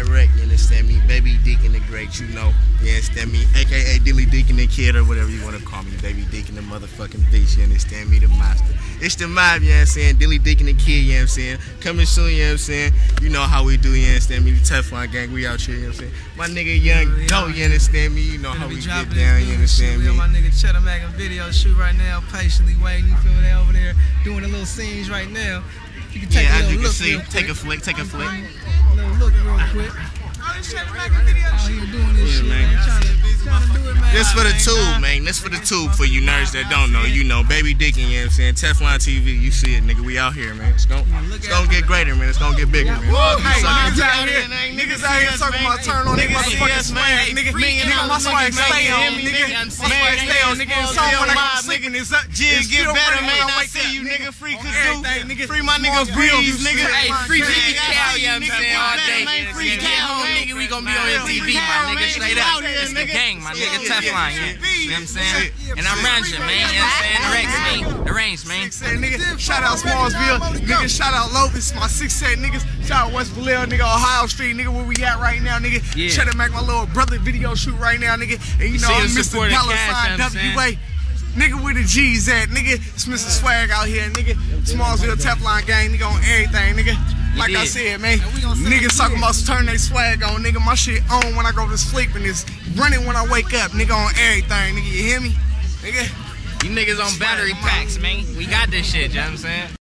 direct, you understand me? Baby Deacon the Great, you know, you understand me? AKA Dilly Deacon the Kid or whatever you want to call me. Baby Deacon the motherfucking beast, you understand me? The monster. It's the mob, you know what I'm saying? Dilly Deacon the Kid, you know what I'm saying? Coming soon, you know what I'm saying? You know how we do, you understand me? The Teflon gang, we out here, you know what I'm saying? My nigga Young Go, you understand me? You know how we get down, you understand me? We on my nigga Cheddar Mac video shoot right now, patiently waiting. You feel me? They over there doing the little scenes right now. You can take Yeah, a as you can see, take a flick, take a flick. Little look real quick. Out here doing this Yeah, shit, man. man. Trying to, trying to do it, man. This for the tube, man. This for the tube for you nerds that don't know. You know, Baby Deacon, you know what I'm saying? Teflon TV, you see it, nigga. We out here, man. It's gonna, it's gonna get greater, man. It's gonna get bigger, man. Hey, niggas out here, niggas out here talking about turn on niggas motherfucking swag, nigga. Nigga, my swag stay on, nigga. My swag stay on, nigga. It's on when I go sleep, nigga. It's up, Jig get better, man. I see you, nigga. Free kazoo. Free my nigga Breeze, nigga. Hey, free Jig Jig Cal, Cal, you know what I'm saying, gonna be on your TV, my nigga. Straight up. It's the gang, my nigga, Yeah, yeah, Teflon, yeah. you know what I'm saying? And I'm ranching, man, you know what I'm saying? The Rex, man. The range, man. Said, nigga, shout out Smallzville, nigga, shout out Lovis, my six set niggas, shout out West Vallejo, nigga, Ohio Street, nigga, where we at right now, nigga. Yeah. Shout out Mac, my little brother video shoot right now, nigga. And you know, I'm Mr. Dollar Cash, Sign you know what I'm WA. Nigga with the G's at, nigga. It's Mr. Swag out here, nigga. Smallzville Teflon gang, nigga on everything, nigga. Like I said, man, niggas talking about turn their swag on, nigga. My shit on when I go to sleep and it's running when I wake up, nigga, on everything, nigga. You hear me? Nigga. You niggas on battery packs, man. We got this shit, you know what I'm saying?